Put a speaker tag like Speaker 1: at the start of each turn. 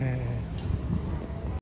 Speaker 1: Yeah.